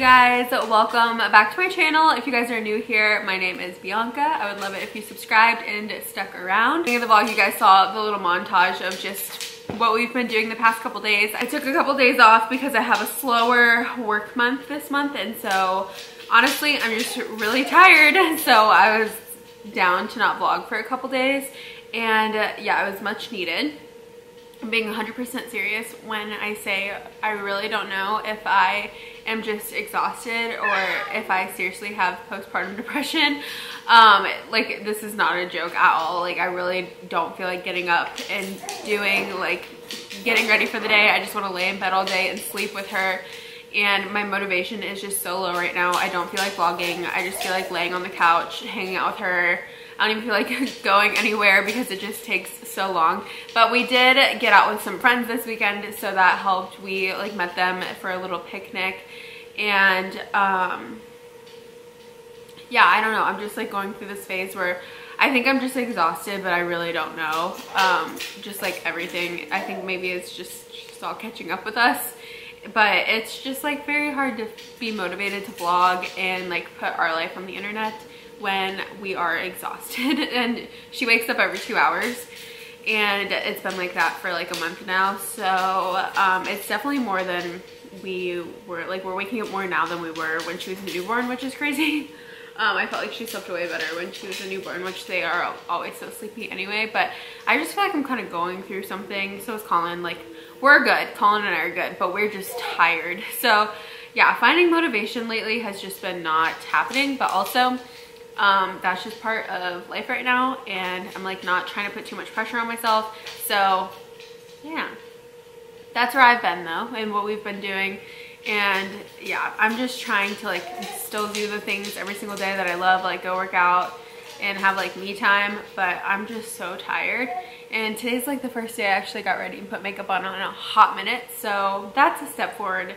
guys, welcome back to my channel. If you guys are new here, my name is Bianca. I would love it if you subscribed and stuck around. In the vlog you guys saw the little montage of just what we've been doing the past couple days. I took a couple days off because I have a slower work month this month and so honestly I'm just really tired so I was down to not vlog for a couple days and uh, yeah it was much needed. I'm being 100% serious when I say I really don't know if I am just exhausted or if I seriously have postpartum depression. Um, like this is not a joke at all. Like I really don't feel like getting up and doing like getting ready for the day. I just want to lay in bed all day and sleep with her and my motivation is just so low right now. I don't feel like vlogging. I just feel like laying on the couch, hanging out with her. I don't even feel like going anywhere because it just takes so long. But we did get out with some friends this weekend, so that helped. We like met them for a little picnic and um, yeah, I don't know. I'm just like going through this phase where I think I'm just exhausted, but I really don't know. Um, just like everything, I think maybe it's just, just all catching up with us but it's just like very hard to be motivated to vlog and like put our life on the internet when we are exhausted and she wakes up every two hours and it's been like that for like a month now so um, it's definitely more than we were like we're waking up more now than we were when she was a newborn which is crazy um, I felt like she slept way better when she was a newborn, which they are always so sleepy anyway. But I just feel like I'm kind of going through something. So is Colin. Like, we're good. Colin and I are good, but we're just tired. So yeah, finding motivation lately has just been not happening. But also, um, that's just part of life right now. And I'm like not trying to put too much pressure on myself. So yeah, that's where I've been though and what we've been doing and yeah i'm just trying to like still do the things every single day that i love like go work out and have like me time but i'm just so tired and today's like the first day i actually got ready and put makeup on in a hot minute so that's a step forward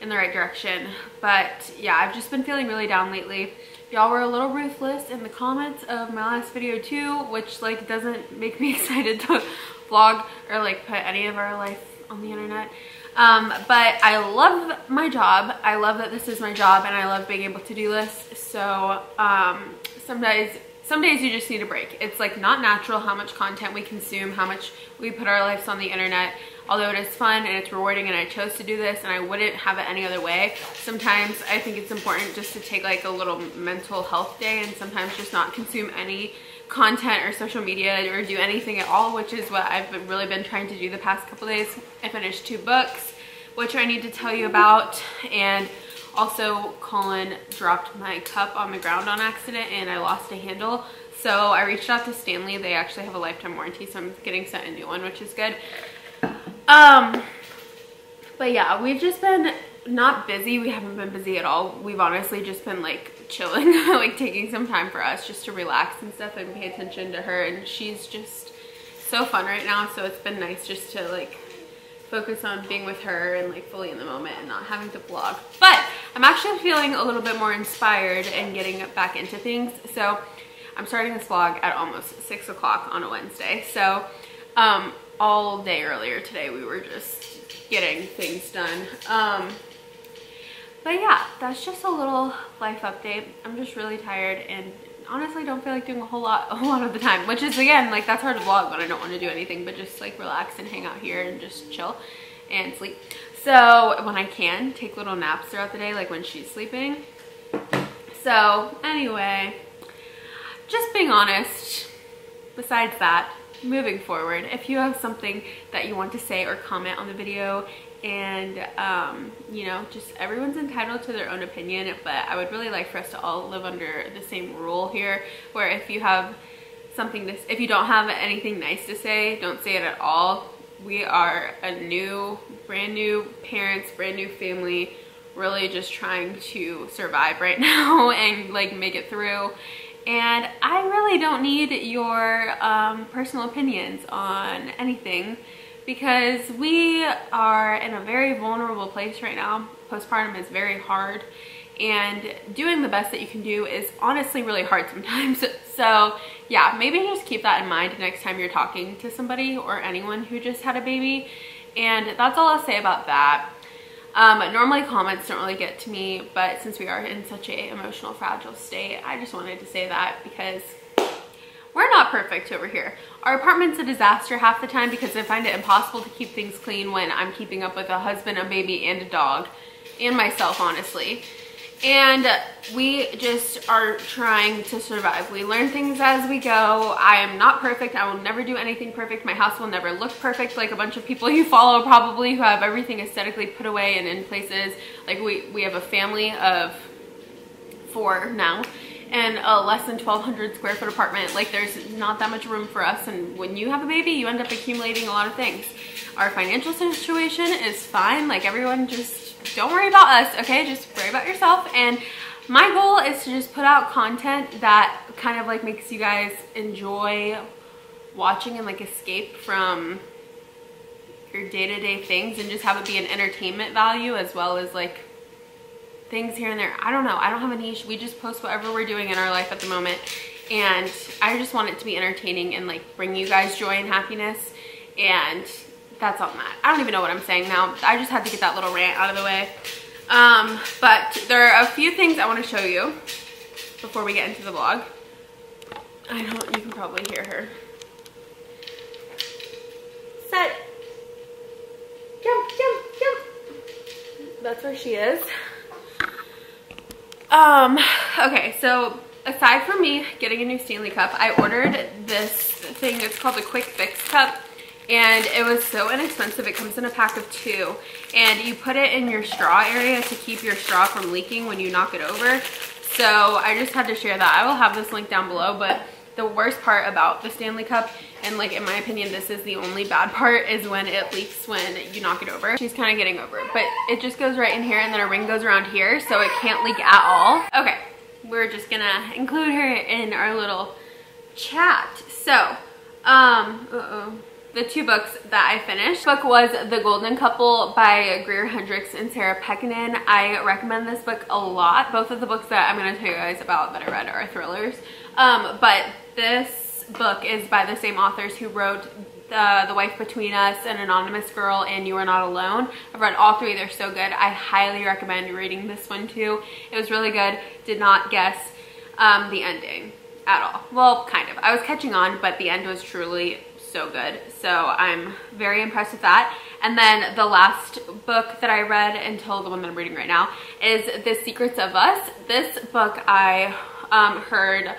in the right direction but yeah i've just been feeling really down lately y'all were a little ruthless in the comments of my last video too which like doesn't make me excited to vlog or like put any of our life on the internet um, but I love my job. I love that this is my job and I love being able to do this. So um, some days, some days you just need a break. It's like not natural how much content we consume, how much we put our lives on the internet. Although it is fun and it's rewarding and I chose to do this and I wouldn't have it any other way. Sometimes I think it's important just to take like a little mental health day and sometimes just not consume any content or social media or do anything at all, which is what I've really been trying to do the past couple days. I finished two books, which I need to tell you about. And also Colin dropped my cup on the ground on accident and I lost a handle. So I reached out to Stanley. They actually have a lifetime warranty, so I'm getting sent a new one, which is good. Um, but yeah, we've just been not busy. We haven't been busy at all. We've honestly just been like chilling, like taking some time for us just to relax and stuff and pay attention to her. And she's just so fun right now. So it's been nice just to like focus on being with her and like fully in the moment and not having to vlog. But I'm actually feeling a little bit more inspired and getting back into things. So I'm starting this vlog at almost six o'clock on a Wednesday. So um, all day earlier today, we were just getting things done. Um, but yeah, that's just a little life update. I'm just really tired and honestly don't feel like doing a whole lot a lot of the time, which is again, like that's hard to vlog when I don't want to do anything but just like relax and hang out here and just chill and sleep. So when I can, take little naps throughout the day, like when she's sleeping. So anyway, just being honest, besides that, moving forward, if you have something that you want to say or comment on the video, and um, you know, just everyone's entitled to their own opinion, but I would really like for us to all live under the same rule here, where if you have something to, if you don't have anything nice to say, don't say it at all. We are a new, brand new parents, brand new family, really just trying to survive right now and like make it through. And I really don't need your um, personal opinions on anything because we are in a very vulnerable place right now. Postpartum is very hard and doing the best that you can do is honestly really hard sometimes. So yeah, maybe just keep that in mind next time you're talking to somebody or anyone who just had a baby. And that's all I'll say about that. Um, normally comments don't really get to me, but since we are in such a emotional, fragile state, I just wanted to say that because we're not perfect over here. Our apartment's a disaster half the time because I find it impossible to keep things clean when I'm keeping up with a husband, a baby, and a dog, and myself, honestly. And we just are trying to survive. We learn things as we go. I am not perfect. I will never do anything perfect. My house will never look perfect like a bunch of people you follow probably who have everything aesthetically put away and in places. Like we, we have a family of four now and a less than 1200 square foot apartment. Like there's not that much room for us. And when you have a baby, you end up accumulating a lot of things. Our financial situation is fine. Like everyone just don't worry about us, okay? Just worry about yourself. And my goal is to just put out content that kind of like makes you guys enjoy watching and like escape from your day-to-day -day things and just have it be an entertainment value as well as like things here and there. I don't know. I don't have a niche. We just post whatever we're doing in our life at the moment. And I just want it to be entertaining and like bring you guys joy and happiness. And that's all that. I don't even know what I'm saying now. I just had to get that little rant out of the way. Um, but there are a few things I want to show you before we get into the vlog. I don't, you can probably hear her. Set. Jump, jump, jump. That's where she is. Um, okay, so aside from me getting a new Stanley cup, I ordered this thing, it's called the Quick Fix cup and it was so inexpensive. It comes in a pack of two and you put it in your straw area to keep your straw from leaking when you knock it over. So I just had to share that. I will have this link down below, but the worst part about the Stanley Cup, and like in my opinion, this is the only bad part, is when it leaks when you knock it over. She's kind of getting over it, but it just goes right in here and then a ring goes around here, so it can't leak at all. Okay, we're just gonna include her in our little chat. So, um, uh-oh the two books that I finished. book was The Golden Couple by Greer Hendricks and Sarah Pekkanen. I recommend this book a lot. Both of the books that I'm going to tell you guys about that I read are thrillers. Um, but this book is by the same authors who wrote the, the Wife Between Us, An Anonymous Girl, and You Are Not Alone. I've read all three. They're so good. I highly recommend reading this one too. It was really good. Did not guess um, the ending at all. Well, kind of. I was catching on, but the end was truly so good. So I'm very impressed with that. And then the last book that I read until the one that I'm reading right now is The Secrets of Us. This book I um, heard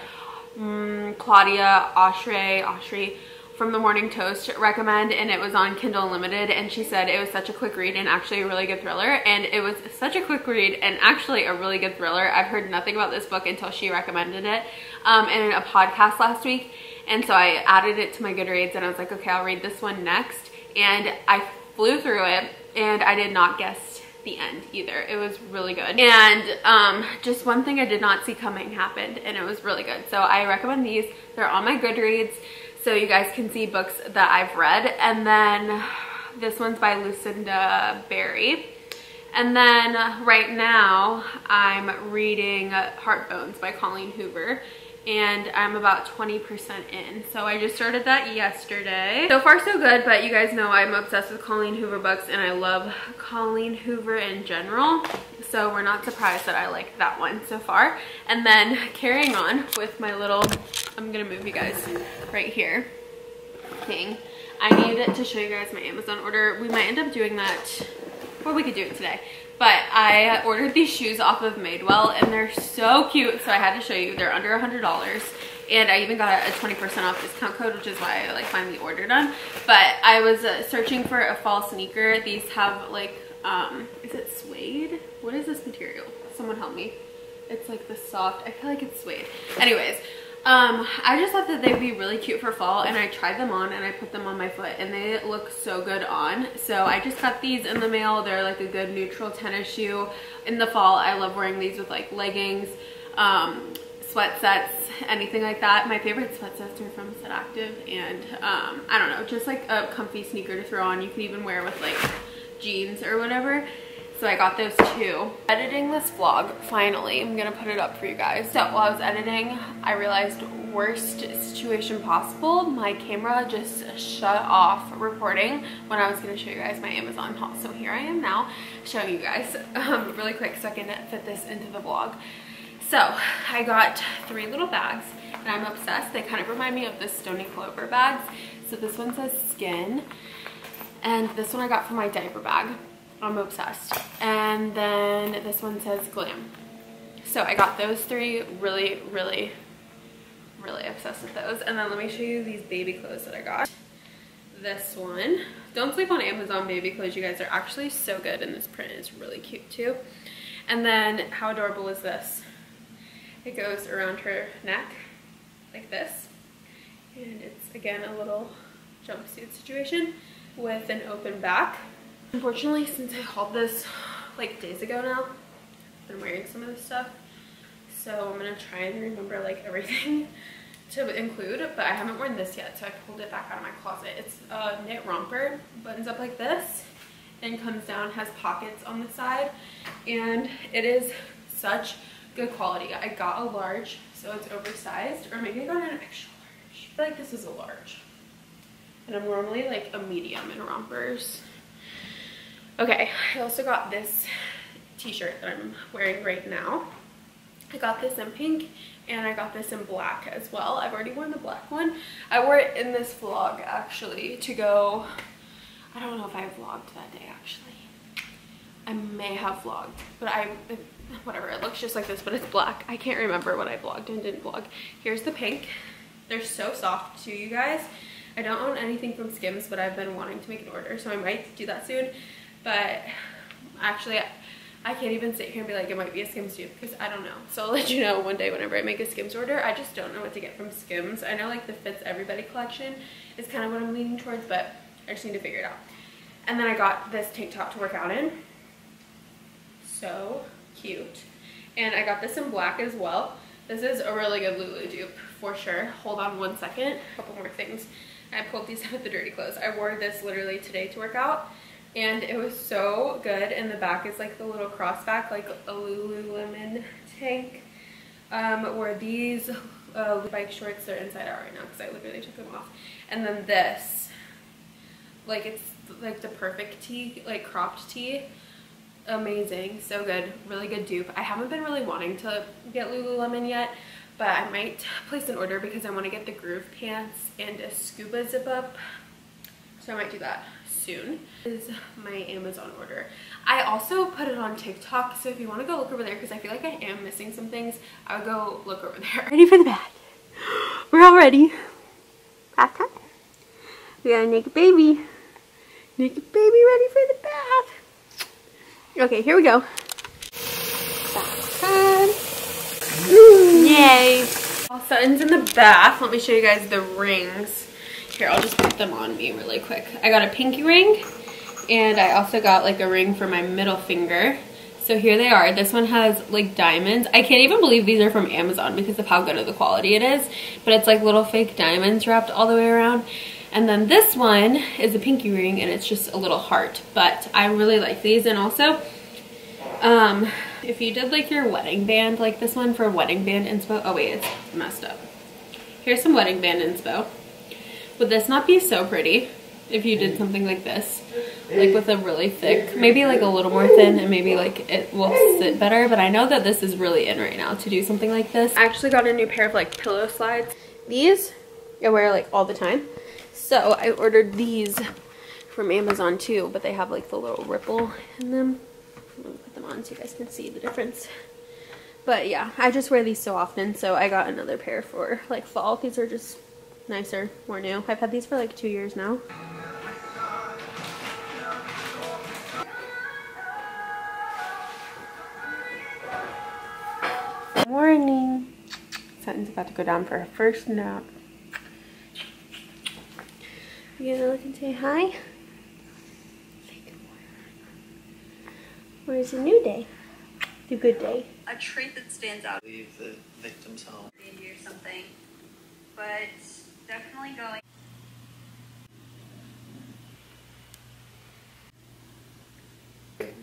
um, Claudia Oshry, Oshry from the Morning Toast recommend and it was on Kindle Unlimited and she said it was such a quick read and actually a really good thriller and it was such a quick read and actually a really good thriller. I've heard nothing about this book until she recommended it um, in a podcast last week and so I added it to my Goodreads and I was like, okay, I'll read this one next. And I flew through it and I did not guess the end either. It was really good. And um, just one thing I did not see coming happened and it was really good. So I recommend these. They're on my Goodreads so you guys can see books that I've read. And then this one's by Lucinda Berry. And then right now I'm reading Heartbones by Colleen Hoover and I'm about 20% in. So I just started that yesterday. So far so good, but you guys know I'm obsessed with Colleen Hoover books and I love Colleen Hoover in general. So we're not surprised that I like that one so far. And then carrying on with my little, I'm gonna move you guys right here, thing. I need to show you guys my Amazon order. We might end up doing that, or we could do it today. But I ordered these shoes off of Madewell and they're so cute. So I had to show you. They're under a $100 and I even got a 20% off discount code, which is why I like finally ordered them. But I was uh, searching for a fall sneaker. These have like, um, is it suede? What is this material? Someone help me. It's like the soft, I feel like it's suede. Anyways, um, I just thought that they'd be really cute for fall and I tried them on and I put them on my foot and they look so good on. So I just got these in the mail. They're like a good neutral tennis shoe. In the fall, I love wearing these with like leggings, um, sweat sets, anything like that. My favorite sweat sets are from Set Active and um, I don't know, just like a comfy sneaker to throw on. You can even wear with like jeans or whatever. So I got those two. Editing this vlog, finally, I'm gonna put it up for you guys. So while I was editing, I realized worst situation possible. My camera just shut off recording when I was gonna show you guys my Amazon haul. So here I am now showing you guys um, really quick so I can fit this into the vlog. So I got three little bags and I'm obsessed. They kind of remind me of the Stoney Clover bags. So this one says skin and this one I got for my diaper bag. I'm obsessed. And then this one says glam. So I got those three really, really, really obsessed with those. And then let me show you these baby clothes that I got. This one. Don't sleep on Amazon baby clothes. You guys are actually so good. And this print is really cute too. And then how adorable is this? It goes around her neck like this. And it's again a little jumpsuit situation with an open back. Unfortunately, since I hauled this like days ago now, I've been wearing some of this stuff. So I'm gonna try and remember like everything to include, but I haven't worn this yet, so I pulled it back out of my closet. It's a knit romper, buttons up like this, and comes down, has pockets on the side, and it is such good quality. I got a large, so it's oversized, or maybe I got an extra large. I feel like this is a large. And I'm normally like a medium in rompers. Okay, I also got this t-shirt that I'm wearing right now. I got this in pink and I got this in black as well. I've already worn the black one. I wore it in this vlog actually to go, I don't know if I vlogged that day actually. I may have vlogged, but I, whatever, it looks just like this, but it's black. I can't remember what I vlogged and didn't vlog. Here's the pink. They're so soft too, you guys. I don't own anything from Skims, but I've been wanting to make an order, so I might do that soon. But actually, I can't even sit here and be like, it might be a Skims dupe because I don't know. So I'll let you know one day whenever I make a Skims order. I just don't know what to get from Skims. I know like the Fits Everybody collection is kind of what I'm leaning towards, but I just need to figure it out. And then I got this tank top to work out in. So cute. And I got this in black as well. This is a really good Lulu dupe for sure. Hold on one second. A couple more things. I pulled these out of the dirty clothes. I wore this literally today to work out and it was so good. And the back is like the little cross back like a Lululemon tank um, where these uh, bike shorts are inside out right now because I literally took them off. And then this like it's like the perfect tee like cropped tee. Amazing. So good. Really good dupe. I haven't been really wanting to get Lululemon yet but I might place an order because I want to get the groove pants and a scuba zip up. So I might do that soon is my Amazon order. I also put it on TikTok, so if you want to go look over there, because I feel like I am missing some things, I would go look over there. Ready for the bath. We're all ready. Bath time. We got a naked baby. Naked baby ready for the bath. Okay, here we go. Bath time. Yay. All Sutton's in the bath. Let me show you guys the rings. Here, I'll just put them on me really quick. I got a pinky ring and I also got like a ring for my middle finger. So here they are. This one has like diamonds. I can't even believe these are from Amazon because of how good of the quality it is. But it's like little fake diamonds wrapped all the way around. And then this one is a pinky ring and it's just a little heart. But I really like these. And also, um, if you did like your wedding band, like this one for wedding band inspo. Oh wait, it's messed up. Here's some wedding band inspo. Would this not be so pretty if you did something like this? Like with a really thick, maybe like a little more thin and maybe like it will sit better. But I know that this is really in right now to do something like this. I actually got a new pair of like pillow slides. These I wear like all the time. So I ordered these from Amazon too, but they have like the little ripple in them. I'm gonna put them on so you guys can see the difference. But yeah, I just wear these so often, so I got another pair for like fall. These are just nicer, more new. I've had these for like two years now. Morning. Sutton's about to go down for her first nap. You gonna look and say hi? Say good morning. Where's a new day? The good day. a trait that stands out leave the victim's home. maybe or something, but definitely going.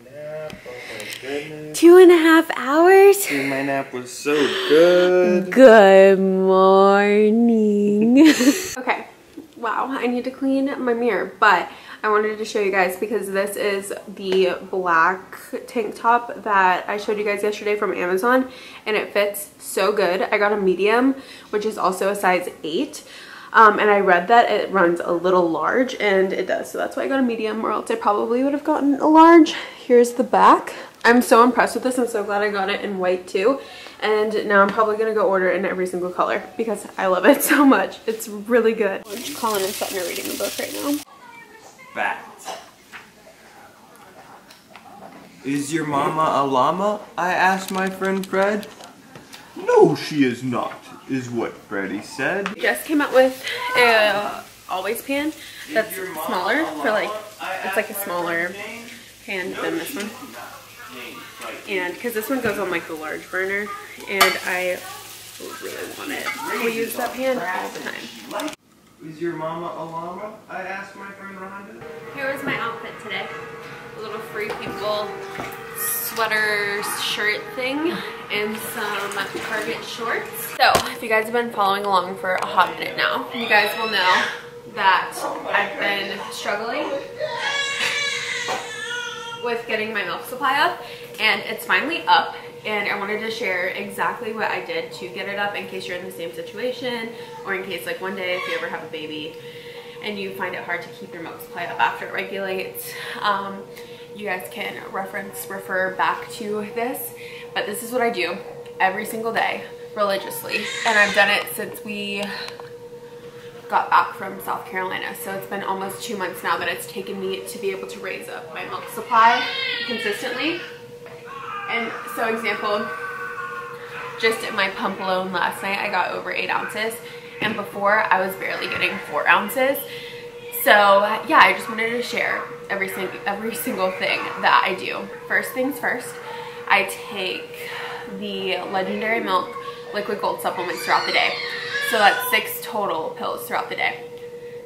Nap, oh my goodness. Two and a half hours? Dude, my nap was so good. Good morning. okay, wow, I need to clean my mirror, but I wanted to show you guys because this is the black tank top that I showed you guys yesterday from Amazon and it fits so good. I got a medium, which is also a size 8. Um, and I read that it runs a little large and it does. So that's why I got a medium or else I probably would have gotten a large. Here's the back. I'm so impressed with this. I'm so glad I got it in white too. And now I'm probably going to go order in every single color because I love it so much. It's really good. Colin and Sutton are reading the book right now. Fact. Is your mama a llama? I asked my friend Fred. No, she is not, is what Freddy said. Just came out with a always pan that's Is your mama smaller for like, it's like a smaller pan than this one. not. Jane's like- And because this one goes on like the large burner and I really want it. We use that pan all the time. Is your mama a llama? I asked my friend Rhonda. Here was my outfit today. A little free people sweater shirt thing and some Target shorts. So if you guys have been following along for a hot minute now, you guys will know that I've been struggling with getting my milk supply up and it's finally up and I wanted to share exactly what I did to get it up in case you're in the same situation or in case like one day if you ever have a baby and you find it hard to keep your milk supply up after it regulates um, you guys can reference refer back to this but this is what I do every single day religiously and I've done it since we got back from South Carolina. So it's been almost two months now that it's taken me to be able to raise up my milk supply consistently. And so example, just at my pump alone last night, I got over eight ounces. And before I was barely getting four ounces. So yeah, I just wanted to share every, sing every single thing that I do. First things first, I take the Legendary Milk liquid gold supplements throughout the day. So that's six total pills throughout the day.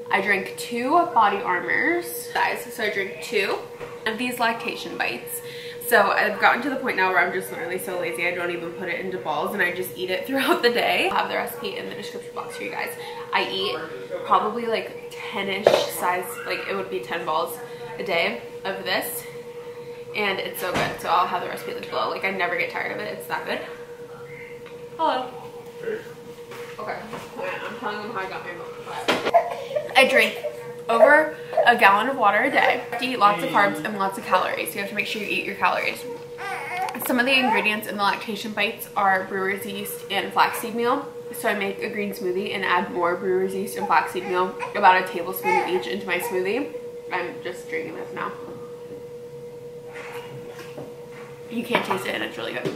I drink two body armors, guys. So I drink two of these lactation bites. So I've gotten to the point now where I'm just literally so lazy I don't even put it into balls and I just eat it throughout the day. I'll have the recipe in the description box for you guys. I eat probably like 10-ish size, like it would be 10 balls a day of this. And it's so good. So I'll have the recipe linked below. Like I never get tired of it. It's that good. Hello. Okay. I'm telling them how I got my milk. I drink over a gallon of water a day. You eat lots of carbs and lots of calories. You have to make sure you eat your calories. Some of the ingredients in the lactation bites are brewer's yeast and flaxseed meal. So I make a green smoothie and add more brewer's yeast and flaxseed meal, about a tablespoon of each into my smoothie. I'm just drinking this now. You can't taste it and it's really good.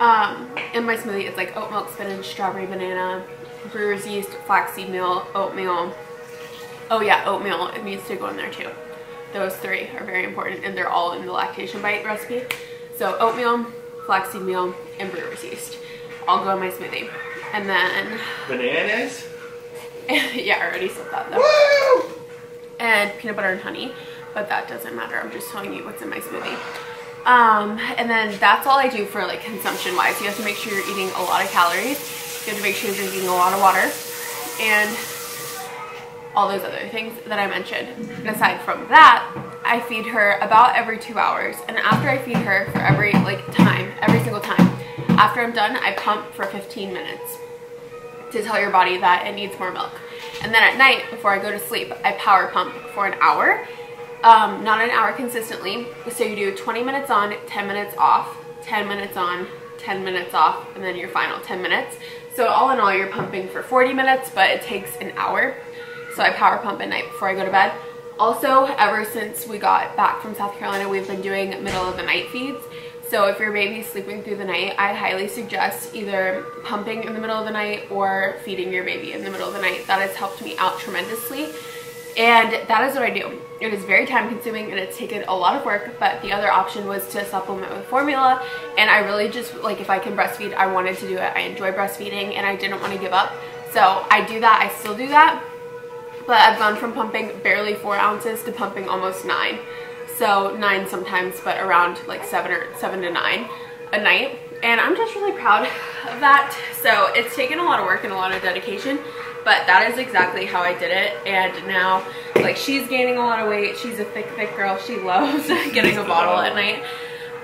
Um, in my smoothie, it's like oat milk, spinach, strawberry banana, brewer's yeast, flaxseed meal, oatmeal. Oh yeah, oatmeal, it needs to go in there too. Those three are very important and they're all in the lactation bite recipe. So oatmeal, flaxseed meal, and brewer's yeast. All go in my smoothie. And then, Bananas? yeah, I already said that though. And peanut butter and honey, but that doesn't matter. I'm just telling you what's in my smoothie. Um, and then that's all I do for like consumption wise. You have to make sure you're eating a lot of calories. You have to make sure you're drinking a lot of water and all those other things that I mentioned. And aside from that, I feed her about every two hours. And after I feed her for every like time, every single time, after I'm done, I pump for 15 minutes to tell your body that it needs more milk. And then at night, before I go to sleep, I power pump for an hour um, not an hour consistently. So you do 20 minutes on, 10 minutes off, 10 minutes on, 10 minutes off and then your final 10 minutes. So all in all, you're pumping for 40 minutes, but it takes an hour. So I power pump at night before I go to bed. Also, ever since we got back from South Carolina, we've been doing middle of the night feeds. So if your baby's sleeping through the night, I highly suggest either pumping in the middle of the night or feeding your baby in the middle of the night. That has helped me out tremendously. And that is what I do. It is very time consuming and it's taken a lot of work, but the other option was to supplement with formula. And I really just, like if I can breastfeed, I wanted to do it. I enjoy breastfeeding and I didn't want to give up. So I do that, I still do that. But I've gone from pumping barely four ounces to pumping almost nine. So nine sometimes, but around like seven or seven to nine a night. And I'm just really proud of that. So it's taken a lot of work and a lot of dedication but that is exactly how I did it. And now like she's gaining a lot of weight. She's a thick thick girl. She loves getting a bottle at night.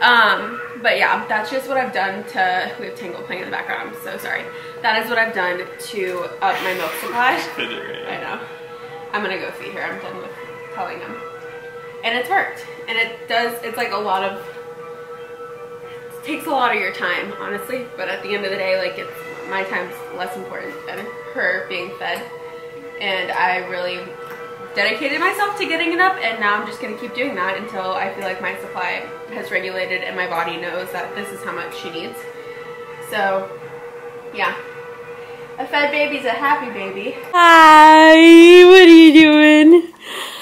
Um but yeah that's just what I've done to we have Tangle playing in the background. I'm so sorry. That is what I've done to up my milk supply. I know. I'm gonna go feed her. I'm done with telling him and it's worked and it does it's like a lot of it takes a lot of your time honestly but at the end of the day like it's my time's less important than her being fed. And I really dedicated myself to getting it up and now I'm just gonna keep doing that until I feel like my supply has regulated and my body knows that this is how much she needs. So yeah. A fed baby's a happy baby. Hi, what are you doing?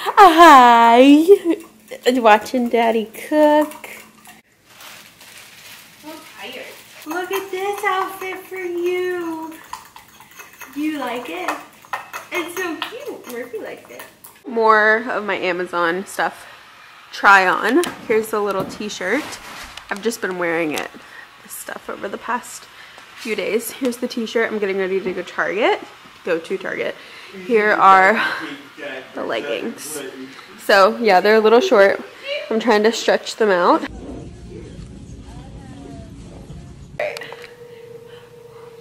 Hi. Watching daddy cook. I'm tired. Look at this outfit for you. Do you like it? It's so cute. Murphy likes it. More of my Amazon stuff try on. Here's the little t-shirt. I've just been wearing it, this stuff over the past few days. Here's the t-shirt. I'm getting ready to go Target. Go to Target. Here are the leggings. So yeah, they're a little short. I'm trying to stretch them out.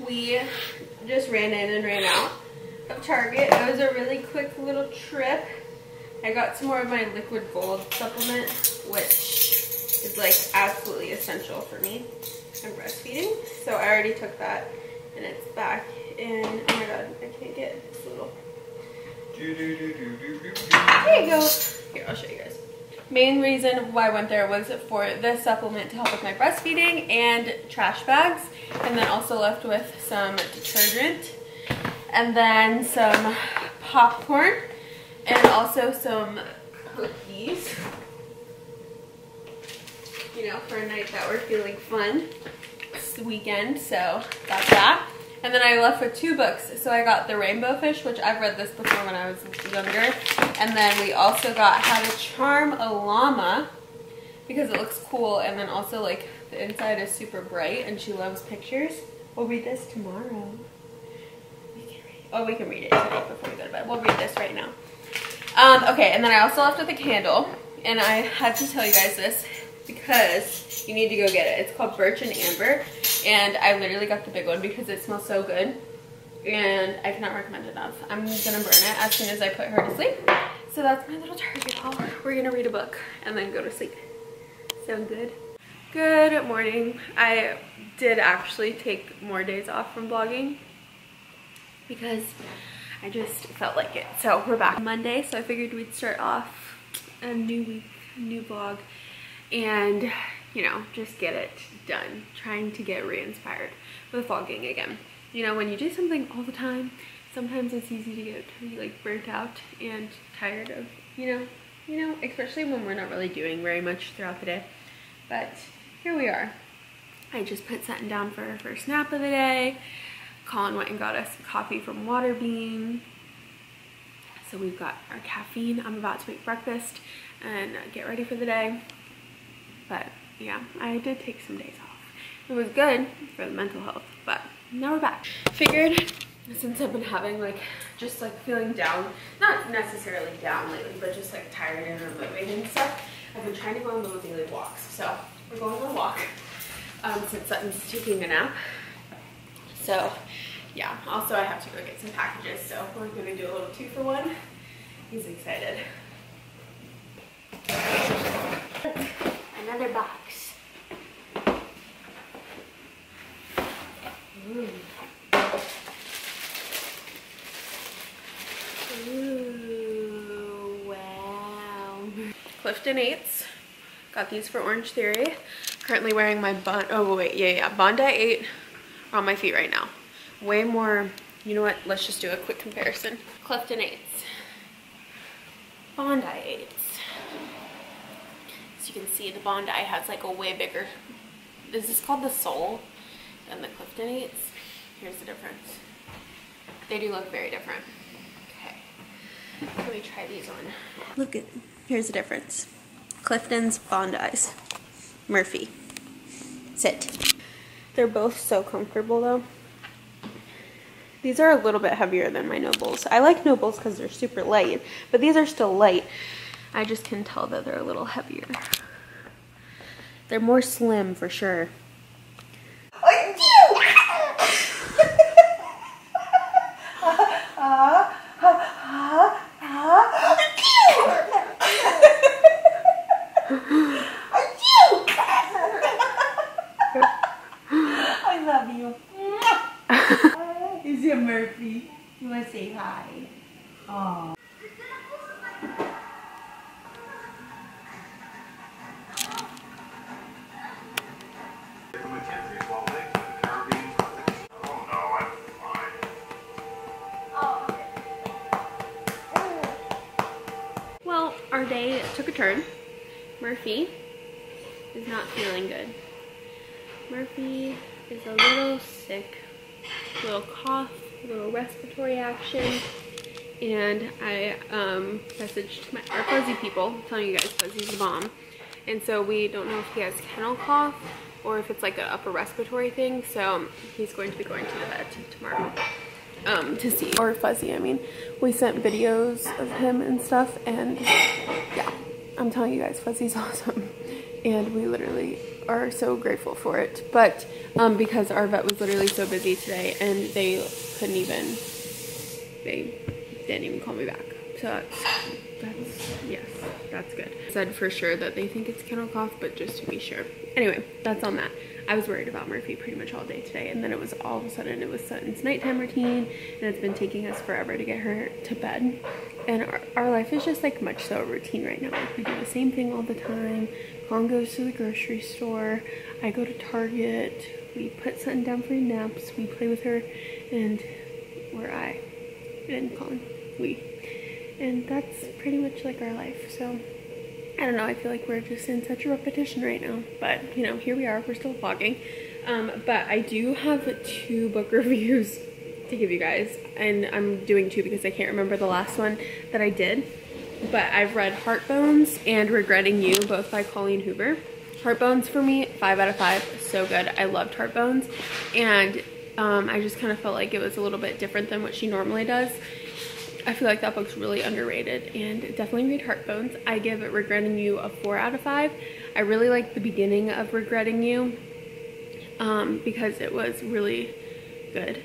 We just ran in and ran out of Target. It was a really quick little trip. I got some more of my liquid gold supplement, which is like absolutely essential for me. I'm breastfeeding, so I already took that and it's back in, oh my god, I can't get this little. There you go. Here, I'll show you guys. Main reason why I went there was for this supplement to help with my breastfeeding and trash bags. And then also left with some detergent. And then some popcorn. And also some cookies. You know, for a night that we're feeling fun. It's weekend, so that's that. And then I left with two books. So I got The Rainbow Fish, which I've read this before when I was younger. And then we also got How to Charm a Llama because it looks cool. And then also like the inside is super bright and she loves pictures. We'll read this tomorrow. We can read Oh, we can read it tonight before we go to bed. We'll read this right now. Um, okay, and then I also left with a candle. And I had to tell you guys this because you need to go get it. It's called Birch and Amber. And I literally got the big one because it smells so good. And I cannot recommend it enough. I'm gonna burn it as soon as I put her to sleep. So that's my little target haul. We're gonna read a book and then go to sleep. Sound good? Good morning. I did actually take more days off from vlogging because I just felt like it. So we're back Monday, so I figured we'd start off a new week, new vlog, and you know, just get it done. Trying to get re-inspired with vlogging again. You know, when you do something all the time, sometimes it's easy to get like burnt out and tired of, you know, you know, especially when we're not really doing very much throughout the day. But here we are. I just put Sutton down for her first nap of the day. Colin went and got us coffee from Waterbean. So we've got our caffeine. I'm about to make breakfast and get ready for the day. But yeah, I did take some days off. It was good for the mental health, but now we're back. Figured since I've been having like, just like feeling down, not necessarily down lately, but just like tired and unmotivated and stuff, I've been trying to go on little daily walks. So we're going on a walk um, since Sutton's taking a nap. So yeah, also I have to go get some packages, so we're gonna do a little two for one. He's excited. Another box. Clifton 8s. Got these for Orange Theory. Currently wearing my Bond, oh wait, yeah, yeah, Bondi 8 on my feet right now. Way more, you know what, let's just do a quick comparison. Clifton 8s. Bondi 8s. As you can see, the Bondi has like a way bigger, This is this called the sole than the Clifton 8s? Here's the difference. They do look very different. Okay, let me try these on. Look at, here's the difference. Clifton's Bondis. Murphy. Sit. They're both so comfortable though. These are a little bit heavier than my NOBULLs. I like NOBULLs because they're super light, but these are still light. I just can tell that they're a little heavier. They're more slim for sure. Um, messaged my, our Fuzzy people, telling you guys Fuzzy's the bomb, and so we don't know if he has kennel cough or if it's like an upper respiratory thing, so he's going to be going to the vet tomorrow um, to see. Or Fuzzy, I mean. We sent videos of him and stuff, and yeah, I'm telling you guys, Fuzzy's awesome. And we literally are so grateful for it. But um, because our vet was literally so busy today, and they couldn't even, they didn't even call me back. So that's, that's, yes, that's good. Said for sure that they think it's kennel cough, but just to be sure. Anyway, that's on that. I was worried about Murphy pretty much all day today, and then it was all of a sudden it was Sutton's nighttime routine, and it's been taking us forever to get her to bed. And our, our life is just like much so a routine right now. Like we do the same thing all the time. Colin goes to the grocery store. I go to Target. We put Sutton down for naps. We play with her, and we're I and Colin. We. And that's pretty much like our life. So I don't know, I feel like we're just in such a repetition right now. But, you know, here we are, we're still vlogging. Um, but I do have two book reviews to give you guys. And I'm doing two because I can't remember the last one that I did. But I've read Heartbones and Regretting You, both by Colleen Hoover. Heartbones for me, 5 out of 5, so good. I loved Heartbones. And um, I just kind of felt like it was a little bit different than what she normally does. I feel like that book's really underrated and definitely read Heartbones. I give Regretting You a 4 out of 5. I really like the beginning of Regretting You um, because it was really good.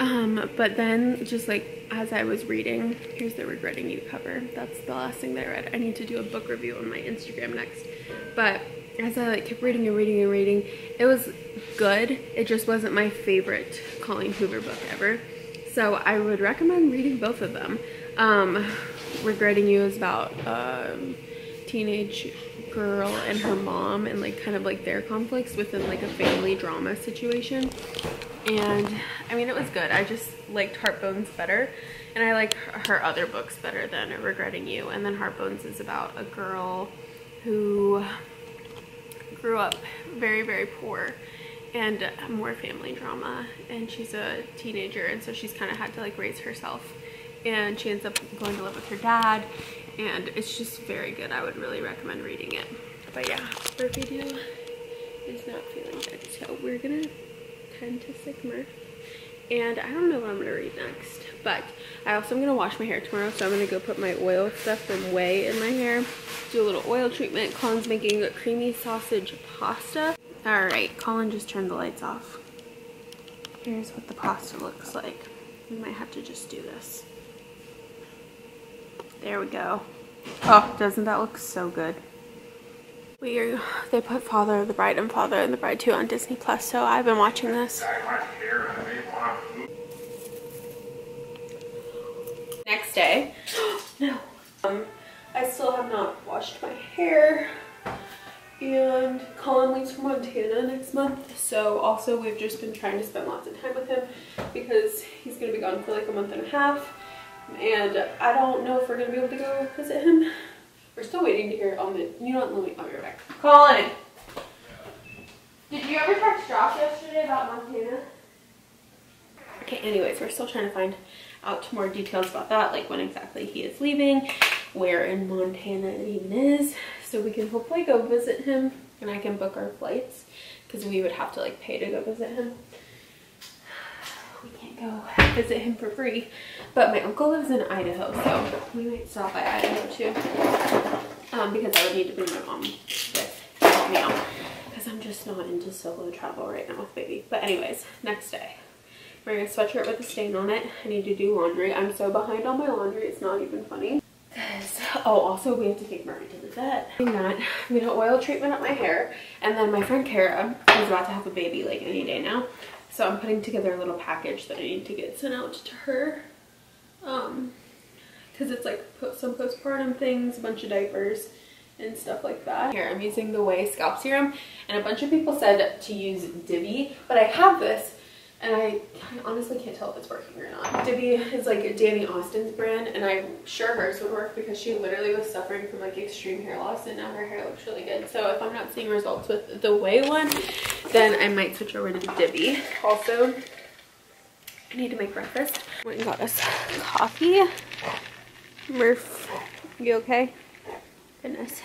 Um, but then just like as I was reading, here's the Regretting You cover. That's the last thing that I read. I need to do a book review on my Instagram next. But as I like kept reading and reading and reading, it was good. It just wasn't my favorite Colleen Hoover book ever. So I would recommend reading both of them. Um, Regretting You is about a teenage girl and her mom and like kind of like their conflicts within like a family drama situation. And I mean, it was good. I just liked Heartbones better. And I like her other books better than Regretting You. And then Heartbones is about a girl who grew up very, very poor and more family drama. And she's a teenager and so she's kind of had to like raise herself. And she ends up going to live with her dad and it's just very good. I would really recommend reading it. But yeah Doo is not feeling good so we're gonna tend to sick and I don't know what I'm gonna read next but I also am gonna wash my hair tomorrow so I'm gonna go put my oil stuff from Way in my hair do a little oil treatment Colin's making a creamy sausage pasta Alright, Colin just turned the lights off. Here's what the pasta looks like. We might have to just do this. There we go. Oh, doesn't that look so good? We are, they put Father of the Bride and Father and the Bride 2 on Disney Plus, so I've been watching this. Next day. no. Um, I still have not washed my hair. And Colin leaves for Montana next month. So also we've just been trying to spend lots of time with him because he's going to be gone for like a month and a half. And I don't know if we're going to be able to go visit him. We're still waiting to hear on the, you know what, let me, I'll be right back. Colin! Did you ever text Josh yesterday about Montana? Okay, anyways, we're still trying to find out more details about that, like when exactly he is leaving, where in Montana it even is, so we can hopefully go visit him and I can book our flights because we would have to like pay to go visit him. We can't go visit him for free, but my uncle lives in Idaho, so we might stop by Idaho too um, because I would need to bring my mom with to help me out because I'm just not into solo travel right now with baby. But anyways, next day. Wearing a sweatshirt with a stain on it. I need to do laundry. I'm so behind on my laundry, it's not even funny. Oh, also we have to take Murray to the vet. I'm not, I'm gonna oil treatment up my hair. And then my friend Kara is about to have a baby like any day now. So I'm putting together a little package that I need to get sent out to her. Um, because it's like some postpartum things, a bunch of diapers and stuff like that. Here, I'm using the Way Scalp Serum, and a bunch of people said to use Divi, but I have this, and I honestly can't tell if it's working or not. Divi is like Dani Austin's brand, and I'm sure hers would work because she literally was suffering from like extreme hair loss, and now her hair looks really good. So if I'm not seeing results with the Way one, then I might switch over to Divi. Also, I need to make breakfast. Went and got us coffee. Murph, you okay? Goodness.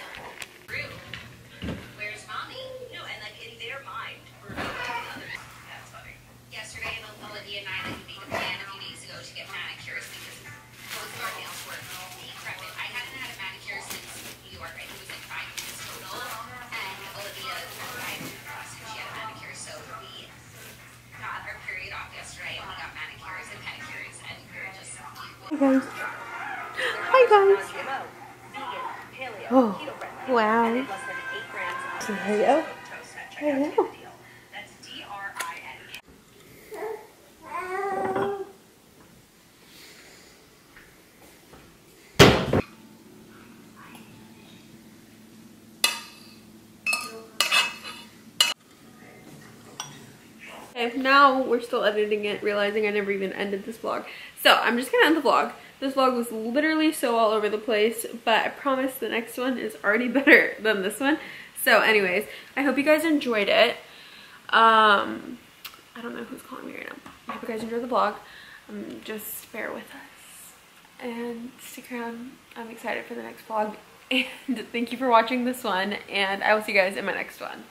Guys. Hi guys. Oh, wow. Hello. Hello. Now we're still editing it, realizing I never even ended this vlog. So I'm just gonna end the vlog. This vlog was literally so all over the place, but I promise the next one is already better than this one. So anyways, I hope you guys enjoyed it. Um, I don't know who's calling me right now. I hope you guys enjoyed the vlog. Um, just bear with us and stick around. I'm excited for the next vlog. And thank you for watching this one, and I will see you guys in my next one.